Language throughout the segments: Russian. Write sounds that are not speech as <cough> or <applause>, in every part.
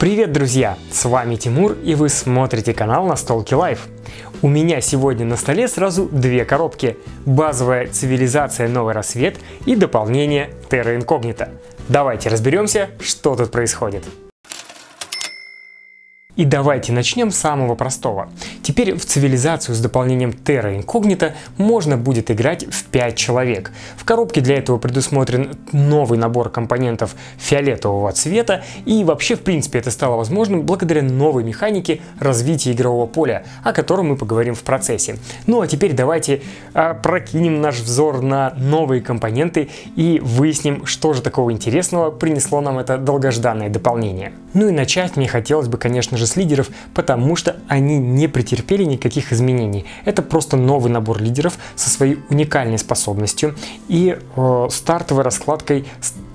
Привет, друзья! С вами Тимур, и вы смотрите канал Настолки Life. У меня сегодня на столе сразу две коробки. Базовая цивилизация Новый Рассвет и дополнение Terra Incognita. Давайте разберемся, что тут происходит. И давайте начнем с самого простого. Теперь в цивилизацию с дополнением Terra Incognita можно будет играть в 5 человек. В коробке для этого предусмотрен новый набор компонентов фиолетового цвета и вообще в принципе это стало возможным благодаря новой механике развития игрового поля, о котором мы поговорим в процессе. Ну а теперь давайте а, прокинем наш взор на новые компоненты и выясним, что же такого интересного принесло нам это долгожданное дополнение. Ну и начать мне хотелось бы, конечно же, с лидеров, потому что они не претерпели никаких изменений. Это просто новый набор лидеров со своей уникальной способностью и э, стартовой раскладкой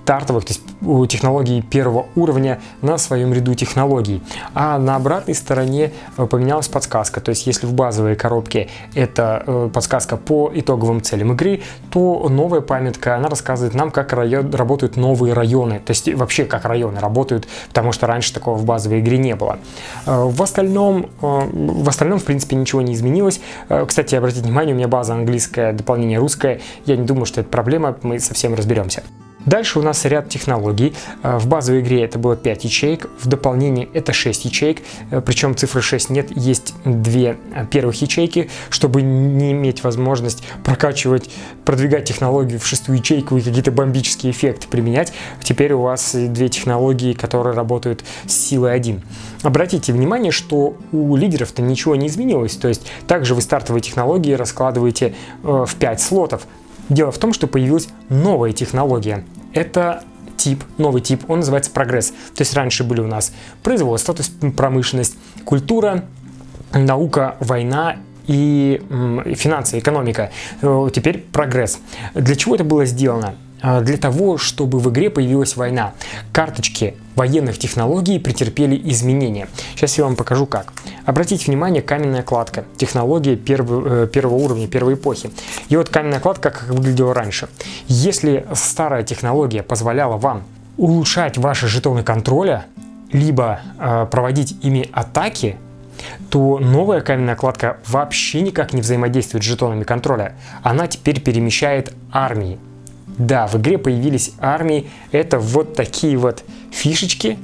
стартовых технологий первого уровня на своем ряду технологий. А на обратной стороне э, поменялась подсказка. То есть если в базовой коробке это э, подсказка по итоговым целям игры, то новая памятка, она рассказывает нам, как район, работают новые районы. То есть вообще как районы работают, потому что раньше такого в базовой игре не было. Э, в остальном, в остальном, в принципе, ничего не изменилось. Кстати, обратите внимание, у меня база английская, дополнение русское. Я не думаю, что это проблема, мы совсем разберемся. Дальше у нас ряд технологий. Э, в базовой игре это было 5 ячеек, в дополнении это 6 ячеек, э, причем цифры 6 нет, есть две э, первых ячейки, чтобы не иметь возможность прокачивать, продвигать технологию в шестую ячейку и какие-то бомбические эффекты применять. Теперь у вас две технологии, которые работают с силой 1. Обратите внимание, что у лидеров-то ничего не изменилось, то есть также вы стартовые технологии раскладываете в 5 слотов, Дело в том, что появилась новая технология. Это тип, новый тип, он называется прогресс. То есть раньше были у нас производство, то есть промышленность, культура, наука, война и финансы, экономика. Э, теперь прогресс. Для чего это было сделано? А, для того, чтобы в игре появилась война. Карточки военных технологий претерпели изменения. Сейчас я вам покажу как. Обратите внимание, каменная кладка. Технология первого, э, первого уровня, первой эпохи. И вот каменная кладка как выглядела раньше. Если старая технология позволяла вам улучшать ваши жетоны контроля, либо э, проводить ими атаки, то новая каменная кладка вообще никак не взаимодействует с жетонами контроля. Она теперь перемещает армии. Да, в игре появились армии. Это вот такие вот фишечки.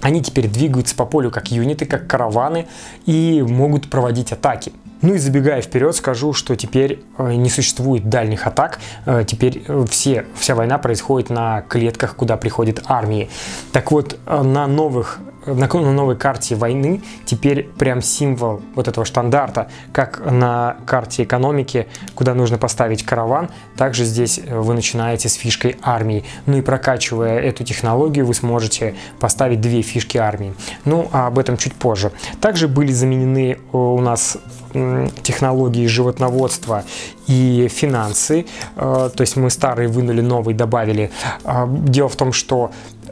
Они теперь двигаются по полю как юниты, как караваны и могут проводить атаки. Ну и забегая вперед, скажу, что теперь э, не существует дальних атак. Э, теперь э, все, вся война происходит на клетках, куда приходят армии. Так вот, на новых на, на новой карте войны теперь прям символ вот этого штандарта, как на карте экономики, куда нужно поставить караван, также здесь э, вы начинаете с фишкой армии. Ну и прокачивая эту технологию, вы сможете поставить две фишки армии. Ну, а об этом чуть позже. Также были заменены э, у нас технологии животноводства и финансы. Э, то есть мы старые вынули, новый добавили. Дело в том, что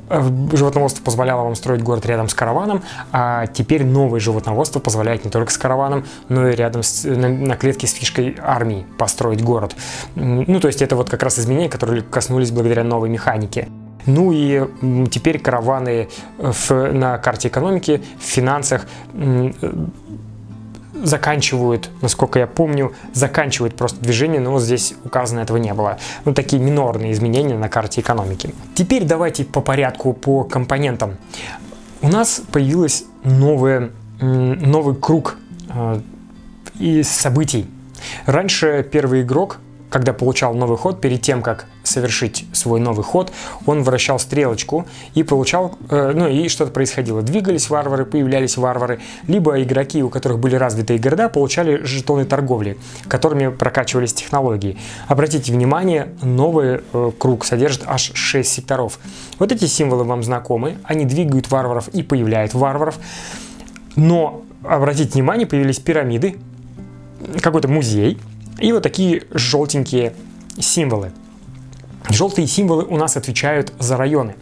животноводство позволяло вам строить город рядом с караваном, а теперь новое животноводство позволяет не только с караваном, но и рядом с, на, на клетке с фишкой армии построить город. Ну, то есть это вот как раз изменения, которые коснулись благодаря новой механике. Ну и теперь караваны э, в, на карте экономики, в финансах заканчивают, насколько я помню, заканчивают просто движение, но здесь указано этого не было. Ну, такие минорные изменения на карте экономики. Теперь давайте по порядку, по компонентам. У нас появилась новая, новый круг э, из событий. Раньше первый игрок когда получал новый ход, перед тем, как совершить свой новый ход, он вращал стрелочку и получал, э, ну и что-то происходило. Двигались варвары, появлялись варвары, либо игроки, у которых были развитые города, получали жетоны торговли, которыми прокачивались технологии. Обратите внимание, новый э, круг содержит аж 6 секторов. Вот эти символы вам знакомы, они двигают варваров и появляют варваров, но обратите внимание, появились пирамиды, какой-то музей, и вот такие желтенькие символы. Желтые символы у нас отвечают за районы.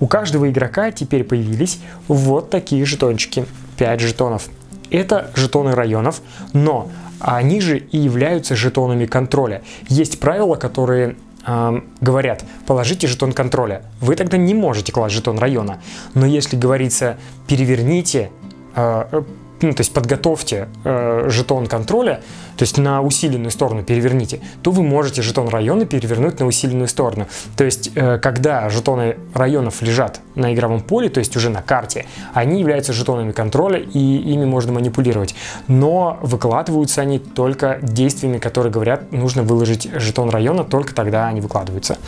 У каждого игрока теперь появились вот такие жетончики. 5 жетонов. Это жетоны районов, но они же и являются жетонами контроля. Есть правила, которые э, говорят, положите жетон контроля, вы тогда не можете класть жетон района. Но если говорится, переверните, э, ну, то есть подготовьте э, жетон контроля, то есть на усиленную сторону переверните, то вы можете жетон района перевернуть на усиленную сторону. То есть, э, когда жетоны районов лежат на игровом поле, то есть уже на карте, они являются жетонами контроля и ими можно манипулировать. Но выкладываются они только действиями, которые говорят, нужно выложить жетон района, только тогда они выкладываются.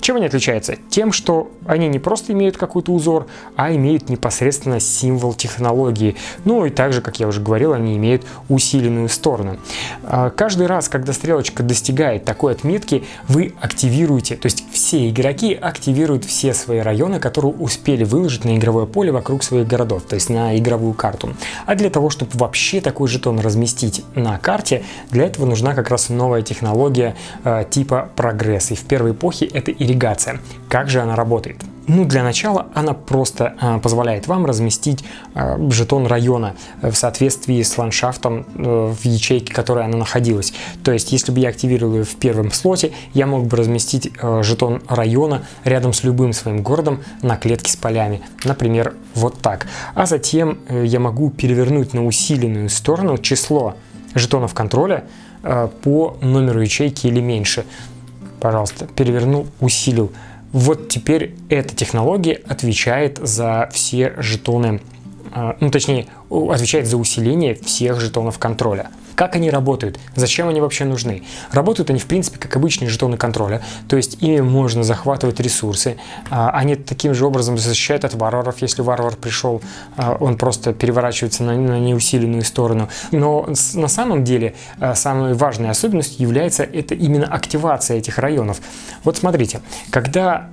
Чем они отличаются? Тем, что они не просто имеют какой-то узор, а имеют непосредственно символ технологии. Ну и также, как я уже говорил, они имеют усиленную сторону. А, каждый раз, когда стрелочка достигает такой отметки, вы активируете, то есть все игроки активируют все свои районы, которые успели выложить на игровое поле вокруг своих городов, то есть на игровую карту. А для того, чтобы вообще такой жетон разместить на карте, для этого нужна как раз новая технология э, типа прогресс. И в первой эпохе это ирригация. Как же она работает? Ну, для начала она просто э, позволяет вам разместить э, жетон района в соответствии с ландшафтом э, в ячейке, в которой она находилась. То есть, если бы я активировал ее в первом слоте, я мог бы разместить э, жетон района рядом с любым своим городом на клетке с полями. Например, вот так. А затем э, я могу перевернуть на усиленную сторону число жетонов контроля э, по номеру ячейки или меньше. Пожалуйста, перевернул, усилил. Вот теперь эта технология отвечает за все жетоны, ну точнее, отвечает за усиление всех жетонов контроля. Как они работают? Зачем они вообще нужны? Работают они, в принципе, как обычные жетоны контроля, то есть ими можно захватывать ресурсы. А, они таким же образом защищают от варваров. Если варвар пришел, а, он просто переворачивается на, неусиленную сторону. Но на самом деле а, самой важной особенностью является это именно активация этих районов. Вот смотрите, когда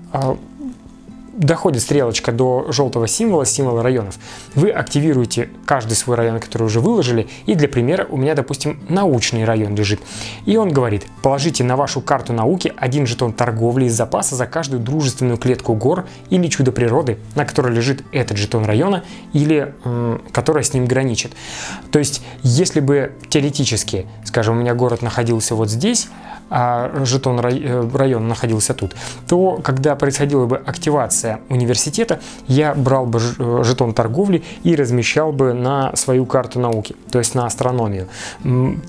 доходит стрелочка до желтого символа, символа районов, вы активируете каждый свой район, который уже выложили, и для примера у меня, допустим, научный район лежит. И он говорит, положите на вашу карту науки один жетон торговли из запаса за каждую дружественную клетку гор или чудо природы, на которой лежит этот жетон района или которая с ним граничит. То есть, если бы теоретически, скажем, у меня город находился вот здесь, а жетон э, района находился тут, то когда происходила бы активация университета, я брал бы э, жетон торговли и размещал бы на свою карту науки, то есть на астрономию.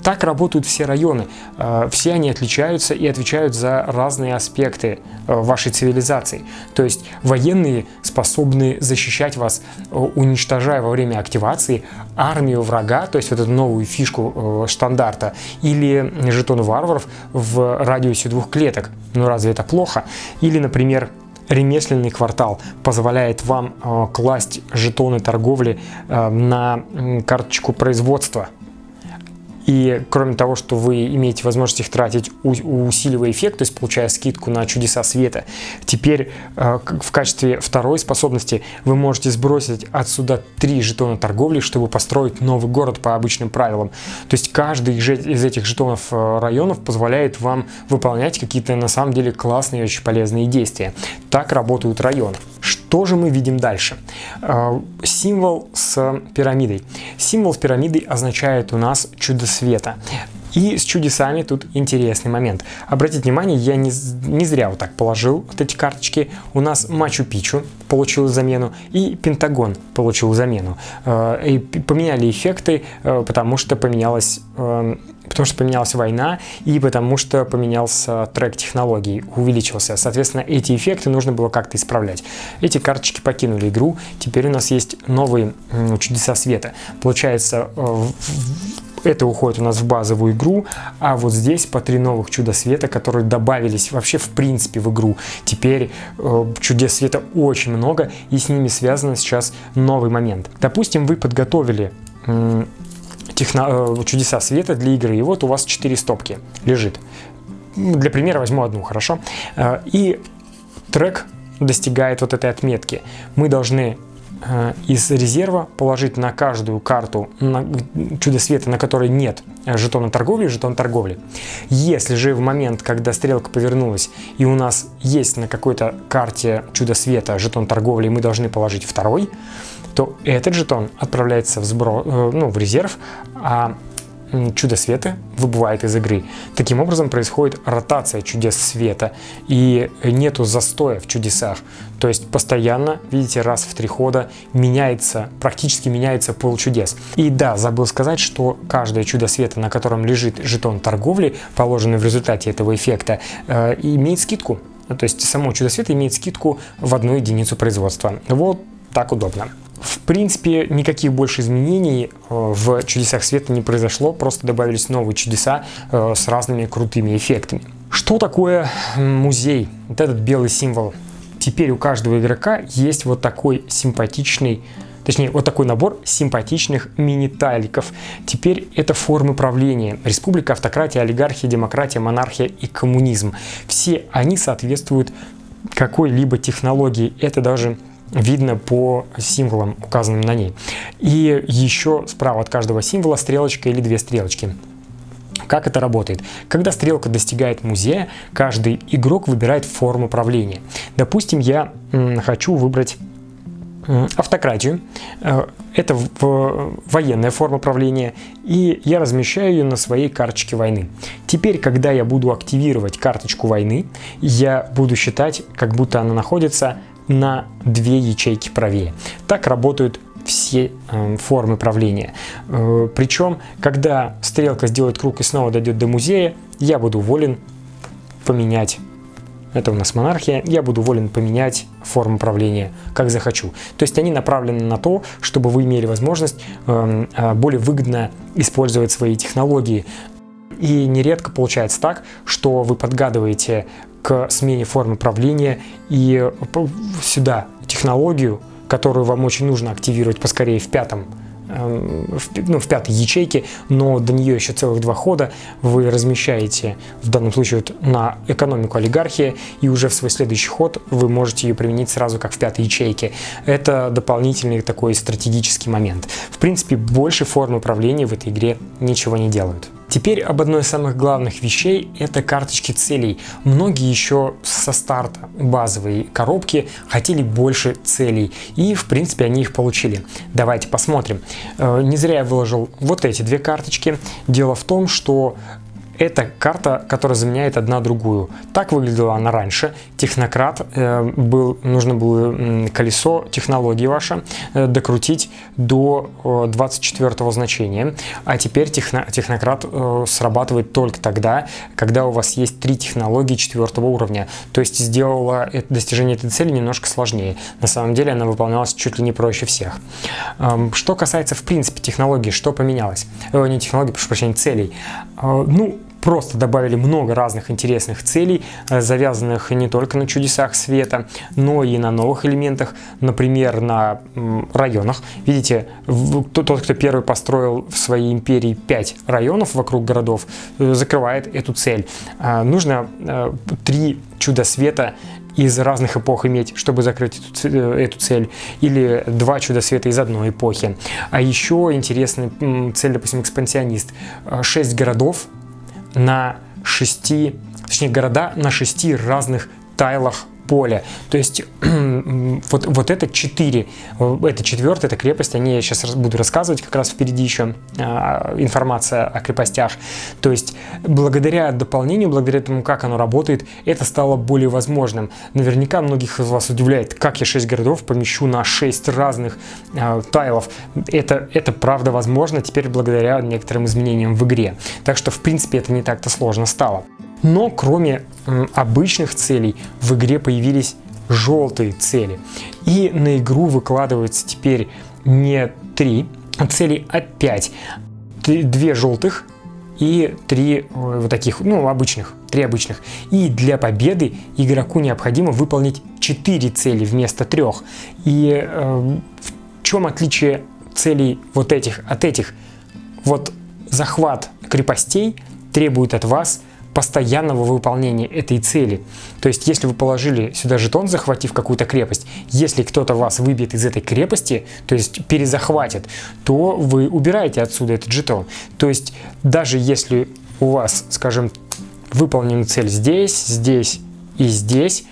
Так работают все районы. А, все они отличаются и отвечают за разные аспекты э, вашей цивилизации. То есть военные способны защищать вас, уничтожая во время активации армию врага, то есть вот эту новую фишку стандарта, или жетон варваров в радиусе двух клеток. Ну разве это плохо? Или, например, ремесленный квартал позволяет вам э, класть жетоны торговли э, на карточку производства и кроме того, что вы имеете возможность их тратить, усиливая эффект, то есть получая скидку на чудеса света, теперь э, в качестве второй способности вы можете сбросить отсюда три жетона торговли, чтобы построить новый город по обычным правилам. То есть каждый из этих жетонов э, районов позволяет вам выполнять какие-то на самом деле классные и очень полезные действия. Так работают районы. Же мы видим дальше? Э, символ с пирамидой. Символ с пирамидой означает у нас чудо света. И с чудесами тут интересный момент. Обратите внимание, я не, не зря вот так положил вот эти карточки. У нас Мачу-Пичу получил замену и Пентагон получил замену. Э, и поменяли эффекты, э, потому что поменялась потому что поменялась война и потому что поменялся трек технологий, увеличился. Соответственно, эти эффекты нужно было как-то исправлять. Эти карточки покинули игру, теперь у нас есть новые чудеса света. Получается, э, это уходит у нас в базовую игру, а вот здесь по три новых чуда света, которые добавились вообще в принципе в игру. Теперь э, чудес света очень много, и с ними связан сейчас новый момент. Допустим, вы подготовили техно... Э, чудеса света для игры, и вот у вас 4 стопки лежит. Для примера возьму одну, хорошо? Э, и трек достигает вот этой отметки. Мы должны э, из резерва положить на каждую карту на чудо света, на которой нет жетона торговли, жетон торговли. Если же в момент, когда стрелка повернулась, и у нас есть на какой-то карте чудо света жетон торговли, мы должны положить второй, то этот жетон отправляется в, сбро, э, ну, в резерв, а чудо света выбывает из игры. Таким образом происходит ротация чудес света и нету застоя в чудесах. То есть постоянно, видите, раз в три хода меняется, практически меняется пол чудес. И да, забыл сказать, что каждое чудо света, на котором лежит жетон торговли, положенный в результате этого эффекта, э, имеет скидку. То есть само чудо света имеет скидку в одну единицу производства. Вот так удобно. В принципе, никаких больше изменений э, в чудесах света не произошло, просто добавились новые чудеса э, с разными крутыми эффектами. Что такое музей? Вот этот белый символ. Теперь у каждого игрока есть вот такой симпатичный точнее, вот такой набор симпатичных мини-тайликов. Теперь это формы правления. Республика, автократия, олигархия, демократия, монархия и коммунизм. Все они соответствуют какой-либо технологии. Это даже видно по символам, указанным на ней. И еще справа от каждого символа стрелочка или две стрелочки. Как это работает? Когда стрелка достигает музея, каждый игрок выбирает форму правления. Допустим, я хочу выбрать автократию. Э, это военная форма правления, и я размещаю ее на своей карточке войны. Теперь, когда я буду активировать карточку войны, я буду считать, как будто она находится на две ячейки правее. Так работают все э, формы правления. Э, причем, когда стрелка сделает круг и снова дойдет до музея, я буду волен поменять это у нас монархия, я буду волен поменять форму правления, как захочу. То есть они направлены на то, чтобы вы имели возможность э, э, более выгодно использовать свои технологии. И нередко получается так, что вы подгадываете к смене формы правления и сюда технологию, которую вам очень нужно активировать поскорее в пятом эм, в, ну, в пятой ячейке, но до нее еще целых два хода вы размещаете в данном случае вот на экономику олигархии, и уже в свой следующий ход вы можете ее применить сразу как в пятой ячейке. Это дополнительный такой стратегический момент. В принципе, больше форм управления в этой игре ничего не делают. Теперь об одной из самых главных вещей – это карточки целей. Многие еще со старта базовой коробки хотели больше целей, и в принципе они их получили. Давайте посмотрим. Э, не зря я выложил вот эти две карточки. Дело в том, что это карта, которая заменяет одна другую. Так выглядела она раньше. Технократ э, был, нужно было колесо технологии ваше э, докрутить до э, 24 значения. А теперь техно, технократ э, срабатывает только тогда, когда у вас есть три технологии четвертого уровня. То есть сделала достижение этой цели немножко сложнее. На самом деле она выполнялась чуть ли не проще всех. Э, что касается в принципе технологии, что поменялось? Э, не технологии, прошу прощения, целей. Ну, просто добавили много разных интересных целей, э, завязанных не только на чудесах света, но и на новых элементах, например, на районах. Видите, тот, кто первый построил в своей империи 5 районов вокруг городов, э, закрывает эту цель. А, нужно э, три чуда света из разных эпох иметь, чтобы закрыть эту, цель, или два чуда света из одной эпохи. А еще интересная цель, допустим, экспансионист. Шесть городов на шести, точнее города на шести разных тайлах поля. То есть <clears throat> вот, вот это 4, это четвертая, это крепость, они я сейчас буду рассказывать, как раз впереди еще а, информация о крепостях. То есть благодаря дополнению, благодаря тому, как оно работает, это стало более возможным. Наверняка многих из вас удивляет, как я 6 городов помещу на 6 разных а, тайлов. Это, это правда возможно теперь благодаря некоторым изменениям в игре. Так что в принципе это не так-то сложно стало. Но кроме обычных целей в игре появились желтые цели. И на игру выкладываются теперь не три цели, а пять. Две желтых и три э, вот таких, ну, обычных, три обычных. И для победы игроку необходимо выполнить четыре цели вместо трех. И э, в чем отличие целей вот этих от этих? Вот захват крепостей требует от вас постоянного выполнения этой цели. То есть, если вы положили сюда жетон, захватив какую-то крепость, если кто-то вас выбьет из этой крепости, то есть перезахватит, то вы убираете отсюда этот жетон. То есть, даже если у вас, скажем, выполнена цель здесь, здесь и здесь,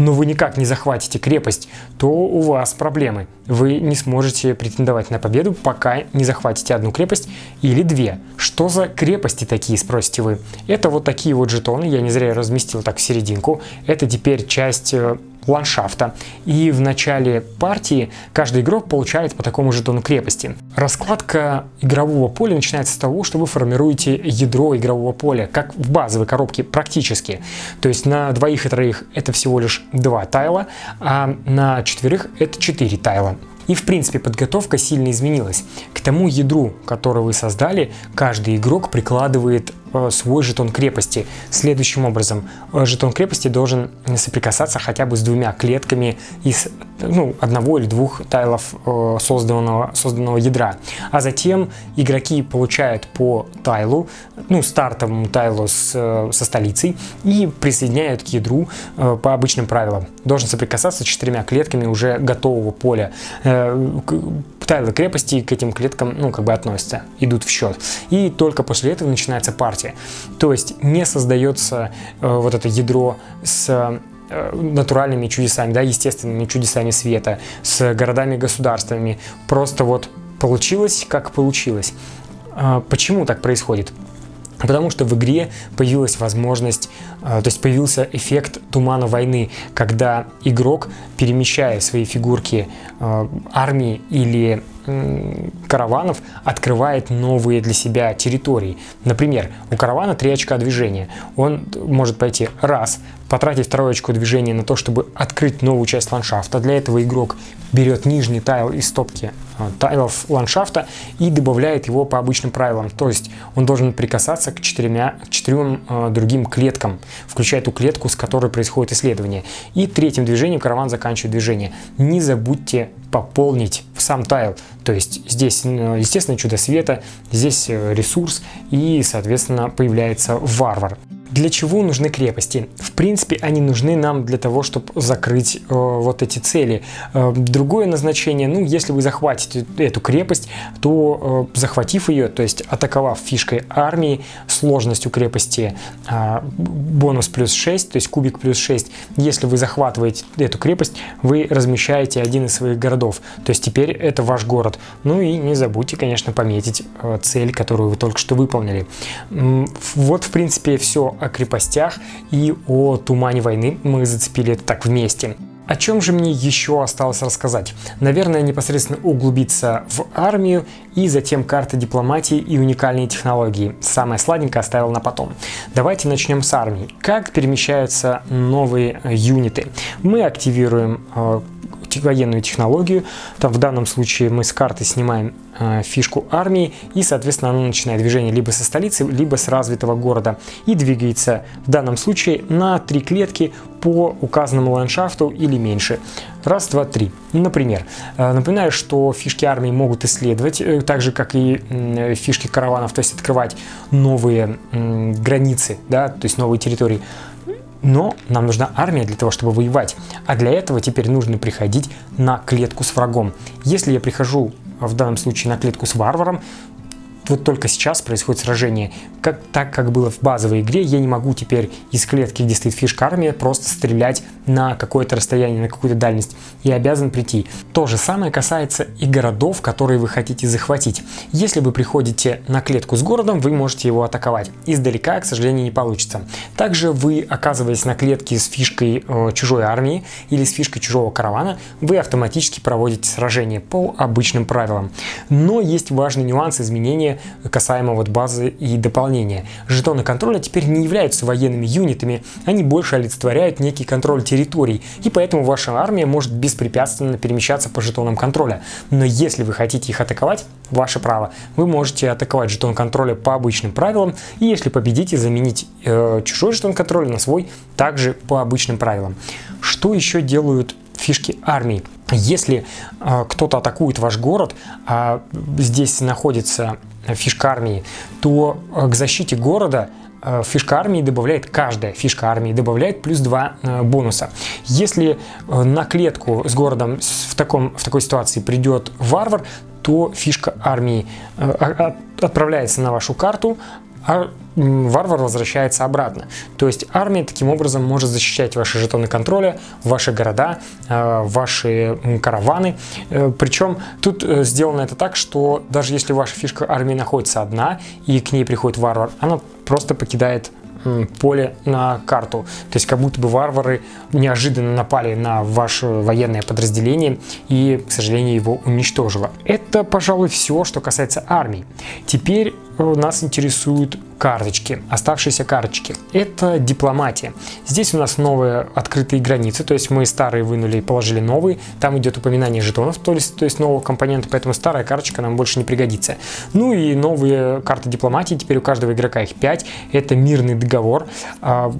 но вы никак не захватите крепость, то у вас проблемы. Вы не сможете претендовать на победу, пока не захватите одну крепость или две. Что за крепости такие, спросите вы? Это вот такие вот жетоны, я не зря разместил так в серединку. Это теперь часть э, ландшафта. И в начале партии каждый игрок получает по такому жетону крепости. Раскладка игрового поля начинается с того, что вы формируете ядро игрового поля, как в базовой коробке практически. То есть на двоих и троих это всего лишь два тайла, а на четверых это четыре тайла. И в принципе подготовка сильно изменилась. К тому ядру, которое вы создали, каждый игрок прикладывает свой жетон крепости. Следующим образом, э, жетон крепости должен соприкасаться хотя бы с двумя клетками из ну, одного или двух тайлов э, созданного, созданного ядра. А затем игроки получают по тайлу, ну, стартовому тайлу с, со столицей и присоединяют к ядру по обычным правилам. Должен соприкасаться с четырьмя клетками уже готового поля тайлы крепости к этим клеткам, ну, как бы относятся, идут в счет. И только после этого начинается партия. То есть не создается э, вот это ядро с э, натуральными чудесами, да, естественными чудесами света, с городами-государствами. Просто вот получилось, как получилось. А почему так происходит? Потому что в игре появилась возможность, э, то есть появился эффект тумана войны, когда игрок, перемещая свои фигурки э, армии или караванов открывает новые для себя территории. Например, у каравана 3 очка движения. Он может пойти раз, потратить второе очко движения на то, чтобы открыть новую часть ландшафта. Для этого игрок берет нижний тайл из стопки а, тайлов ландшафта и добавляет его по обычным правилам. То есть он должен прикасаться к, четырьмя, четырем э, другим клеткам, включая ту клетку, с которой происходит исследование. И третьим движением караван заканчивает движение. Не забудьте пополнить сам тайл. То есть здесь, естественно, чудо света, здесь э, ресурс и, соответственно, появляется варвар. Для чего нужны крепости? В принципе, они нужны нам для того, чтобы закрыть э, вот эти цели. Э, другое назначение, ну, если вы захватите эту крепость, то э, захватив ее, то есть атаковав фишкой армии, сложностью крепости э, бонус плюс 6, то есть кубик плюс 6, если вы захватываете эту крепость, вы размещаете один из своих городов. То есть теперь это ваш город. Ну и не забудьте, конечно, пометить э, цель, которую вы только что выполнили. Вот, в принципе, все о крепостях и о тумане войны. Мы зацепили это так вместе. О чем же мне еще осталось рассказать? Наверное, непосредственно углубиться в армию и затем карты дипломатии и уникальные технологии. Самое сладенькое оставил на потом. Давайте начнем с армии. Как перемещаются новые юниты? Мы активируем э, военную технологию. Там в данном случае мы с карты снимаем э, фишку армии и, соответственно, она начинает движение либо со столицы, либо с развитого города и двигается в данном случае на три клетки по указанному ландшафту или меньше. Раз, два, три. Например, э, напоминаю, что фишки армии могут исследовать, э, так же, как и фишки караванов, то есть открывать новые границы, да, то есть новые территории. Но нам нужна армия для того, чтобы воевать. А для этого теперь нужно приходить на клетку с врагом. Если я прихожу в данном случае на клетку с варваром, вот только сейчас происходит сражение. Как, так как было в базовой игре, я не могу теперь из клетки, где стоит фишка армия, просто стрелять на какое-то расстояние, на какую-то дальность. Я обязан прийти. То же самое касается и городов, которые вы хотите захватить. Если вы приходите на клетку с городом, вы можете его атаковать. Издалека, к сожалению, не получится. Также вы, оказываясь на клетке с фишкой э, чужой армии или с фишкой чужого каравана, вы автоматически проводите сражение по обычным правилам. Но есть важный нюанс изменения касаемо вот базы и дополнения. Жетоны контроля теперь не являются военными юнитами, они больше олицетворяют некий контроль территорий, и поэтому ваша армия может беспрепятственно перемещаться по жетонам контроля. Но если вы хотите их атаковать, ваше право. Вы можете атаковать жетон контроля по обычным правилам, и если победите, заменить э, чужой жетон контроля на свой также по обычным правилам. Что еще делают фишки армии? Если э, кто-то атакует ваш город, а здесь находится фишка армии, то э, к защите города э, фишка армии добавляет, каждая фишка армии добавляет плюс 2 э, бонуса. Если на клетку с городом в, таком, в такой ситуации придет варвар, то фишка армии отправляется на вашу карту, а варвар возвращается обратно. То есть армия таким образом может защищать ваши жетоны контроля, ваши города, э, ваши караваны. Э, Причем тут э, сделано это так, что даже если ваша фишка армии находится одна и к ней приходит варвар, она просто покидает поле на карту. То есть как будто бы варвары неожиданно напали на ваше военное подразделение и, к сожалению, его уничтожило. Это, пожалуй, все, что касается армии. Теперь нас интересуют карточки, оставшиеся карточки. Это дипломатия. Здесь у нас новые открытые границы, то есть мы старые вынули и положили новые. Там идет упоминание жетонов, то есть, то есть нового компонента, поэтому старая карточка нам больше не пригодится. Ну и новые карты дипломатии, теперь у каждого игрока их 5. Это мирный договор а,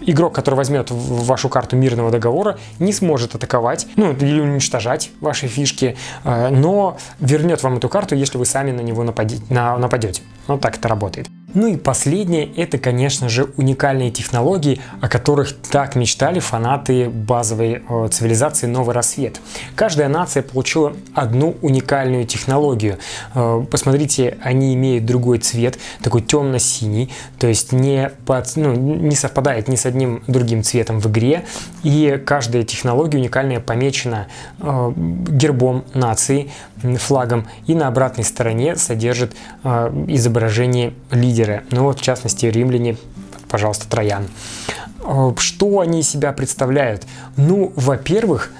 игрок, который возьмет вашу карту мирного договора, не сможет атаковать, ну, или уничтожать ваши фишки, а, но вернет вам эту карту, если вы сами на него нападете. Вот так это работает. Ну и последнее, это, конечно же, уникальные технологии, о которых так мечтали фанаты базовой э, цивилизации «Новый рассвет». Каждая нация получила одну уникальную технологию. Э, посмотрите, они имеют другой цвет, такой темно-синий, то есть не, под, ну, не совпадает ни с одним другим цветом в игре, и каждая технология уникальная помечена э, гербом нации, флагом, и на обратной стороне содержит изображение лидера ну вот в частности римляне, пожалуйста, Троян. Э, что они из себя представляют? Ну, во-первых,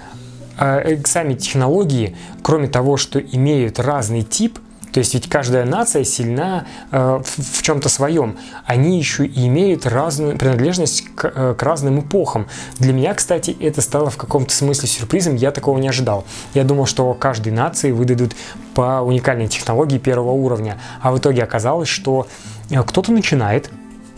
э, сами технологии, кроме того, что имеют разный тип, то есть ведь каждая нация сильна э, в, в чем-то своем. Они еще и имеют разную принадлежность к, э, к разным эпохам. Для меня, кстати, это стало в каком-то смысле сюрпризом. Я такого не ожидал. Я думал, что каждой нации выдадут по уникальной технологии первого уровня. А в итоге оказалось, что Э, кто-то начинает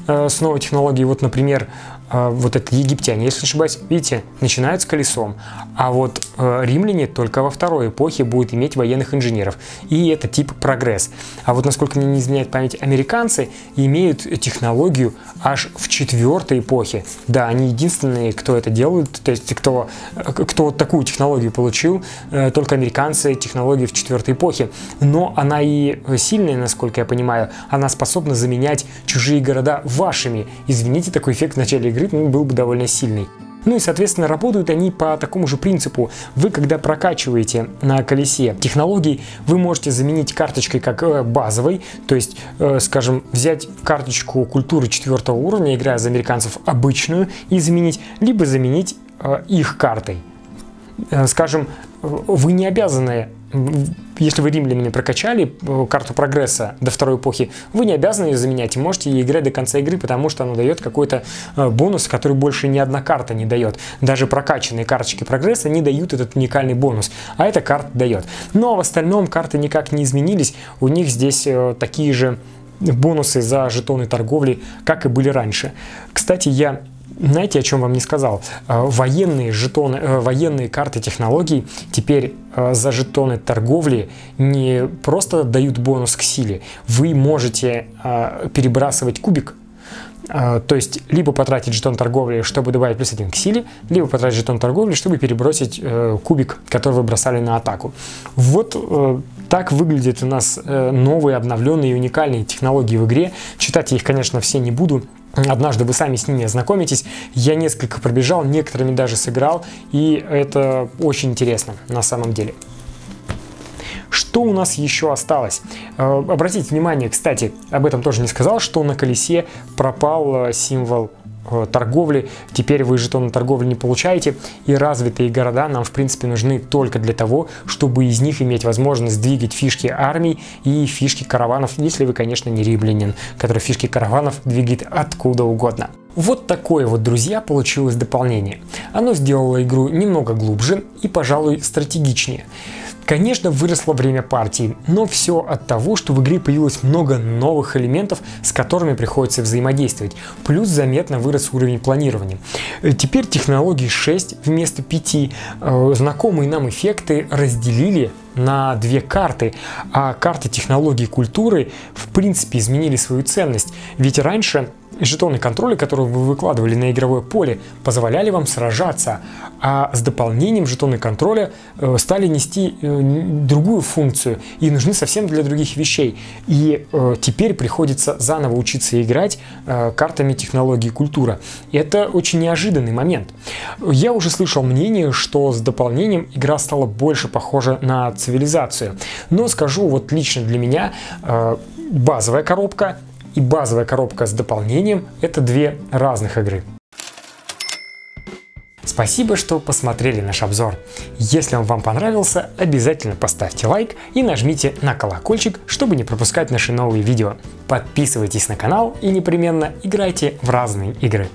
э, с новой технологии. Вот, например, вот это египтяне, если не ошибаюсь, видите, начинают с колесом. А вот римляне только во второй эпохе будут иметь военных инженеров. И это тип прогресс. А вот, насколько мне не изменяет память, американцы имеют технологию аж в четвертой эпохе. Да, они единственные, кто это делают, то есть кто, кто вот такую технологию получил, только американцы технологию в четвертой эпохе. Но она и сильная, насколько я понимаю, она способна заменять чужие города вашими. Извините, такой эффект в начале игры ну, был бы довольно сильный. Ну и, соответственно, работают они по такому же принципу. Вы, когда прокачиваете на колесе технологии, вы можете заменить карточкой как э, базовой, то есть, э, скажем, взять карточку культуры четвертого уровня, играя за американцев обычную, и заменить, либо заменить э, их картой. Скажем, вы не обязаны если вы римлянами прокачали э, карту прогресса до второй эпохи, вы не обязаны ее заменять и можете играть до конца игры, потому что она дает какой-то э, бонус, который больше ни одна карта не дает. Даже прокачанные карточки прогресса не дают этот уникальный бонус, а эта карта дает. Но в остальном карты никак не изменились, у них здесь э, такие же бонусы за жетоны торговли, как и были раньше. Кстати, я знаете, о чем вам не сказал? Э, военные жетоны, э, военные карты технологий теперь э, за жетоны торговли не просто дают бонус к силе. Вы можете перебрасывать кубик то есть, либо потратить жетон торговли, чтобы добавить плюс один к силе, либо потратить жетон торговли, чтобы перебросить кубик, который вы бросали на атаку. Вот так выглядят у нас новые, обновленные и уникальные технологии в игре. Читать я их, конечно, все не буду. Однажды вы сами с ними ознакомитесь. Я несколько пробежал, некоторыми даже сыграл, и это очень интересно на самом деле. Что у нас еще осталось? Э, обратите внимание, кстати, об этом тоже не сказал, что на колесе пропал э, символ торговли. Теперь вы жетоны торговли не получаете. И развитые города нам, в принципе, нужны только для того, чтобы из них иметь возможность двигать фишки армий и фишки караванов, если вы, конечно, не римлянин, который фишки караванов двигает откуда угодно. Вот такое вот, друзья, получилось дополнение. Оно сделало игру немного глубже и, пожалуй, стратегичнее. Конечно, выросло время партии, но все от того, что в игре появилось много новых элементов, с которыми приходится взаимодействовать. Плюс заметно вырос уровень планирования. Э, теперь технологии 6 вместо 5. Э, знакомые нам эффекты разделили на две карты, а карты технологии культуры в принципе изменили свою ценность. Ведь раньше жетоны контроля, которые вы выкладывали на игровое поле, позволяли вам сражаться, а с дополнением жетоны контроля э, стали нести э, другую функцию и нужны совсем для других вещей. И э, теперь приходится заново учиться играть картами технологии культура. И это очень неожиданный момент. Я уже слышал мнение, что с дополнением игра стала больше похожа на цивилизацию. Но скажу вот лично для меня, базовая коробка и базовая коробка с дополнением – это две разных игры. Спасибо, что посмотрели наш обзор. Если он вам понравился, обязательно поставьте лайк и нажмите на колокольчик, чтобы не пропускать наши новые видео. Подписывайтесь на канал и непременно играйте в разные игры.